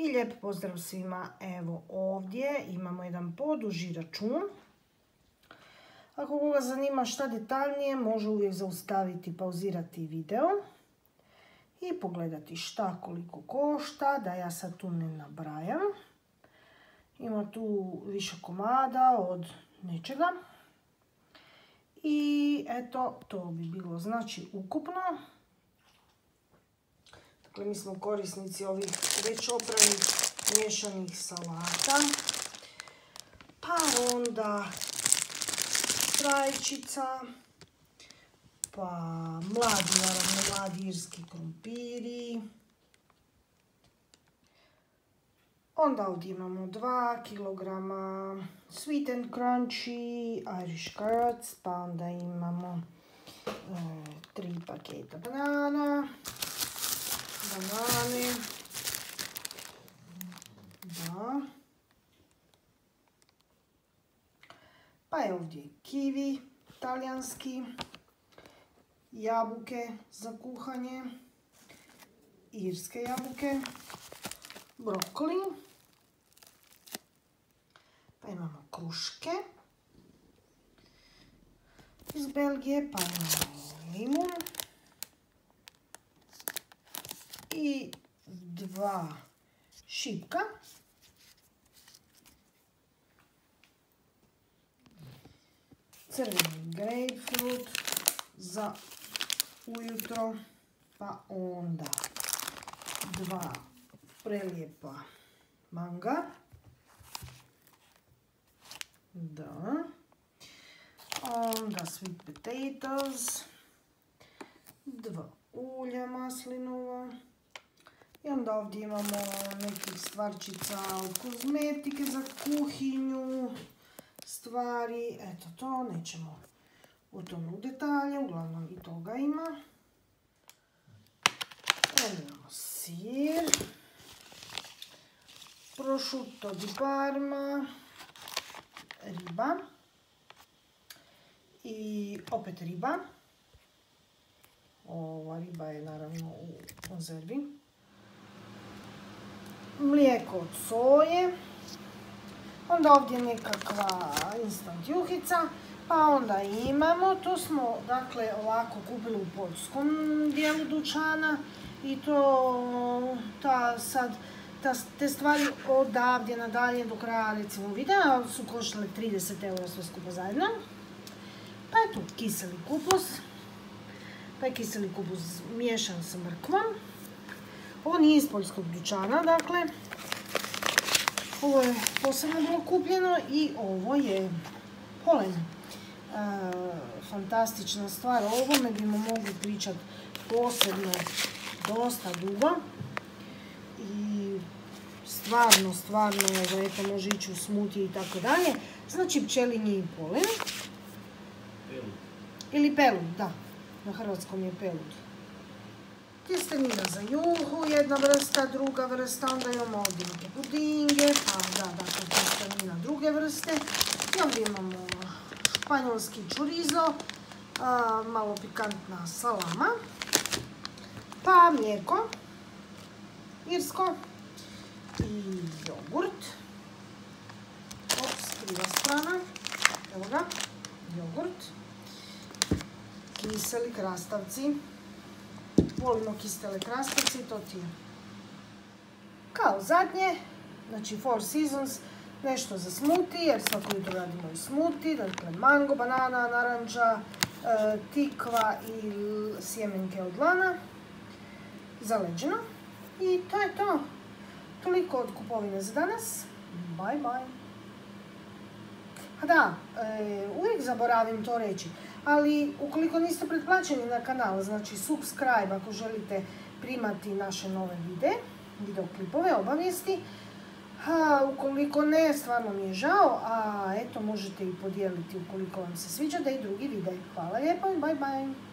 I lijep pozdrav svima. Evo ovdje imamo jedan poduži račun. Ako koga zanima šta detaljnije, može uvijek zaustaviti, pauzirati video. I pogledati šta koliko košta, da ja sad tu ne nabrajam. Ima tu više komada od nečega. I eto, to bi bilo znači ukupno. Dakle, mi smo korisnici ovih već opranih miješanih salata. Pa onda rajčica. Pa mladi, naravno, mladi irski krompiri. Onda ovdje imamo 2 kg sweet and crunchy Irish carrots, pa onda imamo 3 e, paketa banana, Pa je ovdje kiwi, talijanski, jabuke za kuhanje, irske jabuke, brokoli, pa imamo kruške iz Belgije, pa imamo i dva šipka. Crveni grapefruit za ujutro, pa onda dva prelijepa manga. Da. Onda sweet potatoes. Dva ulja maslinova. I onda ovdje imamo nekih stvarčica kozmetike za kuhinju. Stvari, eto to, nećemo u tom u detalje, uglavnom i toga ima. Onda imamo sir. Prosciutto di Parma riba i opet riba. Ova riba je naravno u konzervi. Mlijeko od soje. Onda ovdje nekakva instant juhica. Pa onda imamo, to smo dakle ovako kupili u poljskom dijelu dućana i to ta sad te stvari odavdje nadalje do kraja recimo videa su koštale 30 eura sve skupo zajedno. Pa je tu kiseli kupus. Pa je kiseli kupus miješan sa mrkvom. Ovo nije iz poljskog dućana, dakle. Ovo je posebno bilo kupljeno i ovo je polen. E, fantastična stvar. O ovome bimo mogli pričati posebno dosta dugo stvarno, stvarno, eto, može ići u smutije i tako dalje. Znači pčelinji polen. Pelud. Ili pelud, da. Na hrvatskom je pelud. Tjestenina za juhu, jedna vrsta, druga vrsta, onda imamo ovdje neke pudinge, pa da, dakle, tjestenina druge vrste. I ovdje imamo španjolski čurizo, malo pikantna salama, pa mlijeko, irsko, i jogurt. Ops, kriva strana. Evo ga, jogurt. Kiseli krastavci. Volimo kisele krastavci, to ti je. Kao zadnje, znači Four Seasons, nešto za smoothie, jer svako jutro radimo i smoothie, dakle mango, banana, naranđa, e, tikva i sjemenke od lana, zaleđeno. I to je to. Toliko od kupovine za danas. Bye bye. A da, e, uvijek zaboravim to reći, ali ukoliko niste pretplaćeni na kanal, znači subscribe ako želite primati naše nove videe, videoklipove, obavijesti, a, ukoliko ne, stvarno mi je žao, a eto možete i podijeliti ukoliko vam se sviđa da i drugi videi. Hvala lijepo i bye bye.